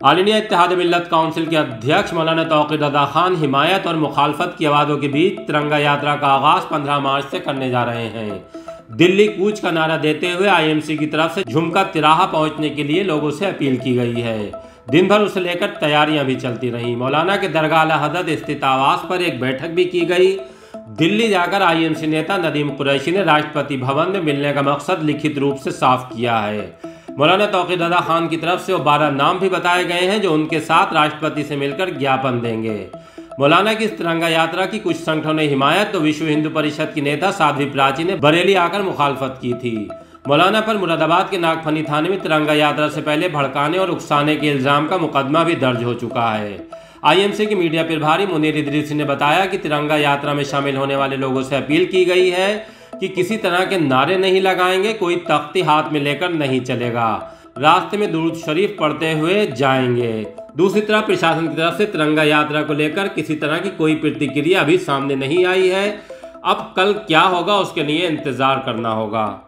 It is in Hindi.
आल इंडिया इतिहाद मिलत काउंसिल के अध्यक्ष मौलाना तोक़िर रदा खान हिमायत और मुखालफत की आवाज़ों के बीच तिरंगा यात्रा का आगाज़ 15 मार्च से करने जा रहे हैं। दिल्ली कूच का नारा देते हुए आईएमसी की तरफ़ से झुमका तिराहा पहुँचने के लिए लोगों से अपील की गई है। दिन भर उसे लेकर तैयारियाँ भी चलती रहीं। मौलाना के दरगाह हज़रत स्थित आवास पर एक बैठक भी की गई। दिल्ली जाकर आईएमसी नेता नदीम कुरैशी ने राष्ट्रपति भवन में मिलने का मकसद लिखित रूप से साफ़ किया है। मौलाना तोक़ी रदा खान की तरफ़ से वो बारह नाम भी बताए गए हैं, जो उनके साथ राष्ट्रपति से मिलकर ज्ञापन देंगे। मौलाना की इस तिरंगा यात्रा की कुछ संगठनों ने हिमायत तो विश्व हिंदू परिषद की नेता साध्वी प्राची ने बरेली आकर मुखालफत की थी। मौलाना पर मुरादाबाद के नागफनी थाने में तिरंगा यात्रा से पहले भड़काने और उकसाने के इल्ज़ाम का मुकदमा भी दर्ज हो चुका है। आईएमसी के मीडिया प्रभारी मुनीर इदरीसी ने बताया कि तिरंगा यात्रा में शामिल होने वाले लोगों से अपील की गई है कि किसी तरह के नारे नहीं लगाएँगे, कोई तख्ती हाथ में लेकर नहीं चलेगा। रास्ते में दूर शरीफ पढ़ते हुए जाएँगे। दूसरी तरफ़ प्रशासन की तरफ़ से तिरंगा यात्रा को लेकर किसी तरह की कोई प्रतिक्रिया अभी सामने नहीं आई है। अब कल क्या होगा, उसके लिए इंतज़ार करना होगा।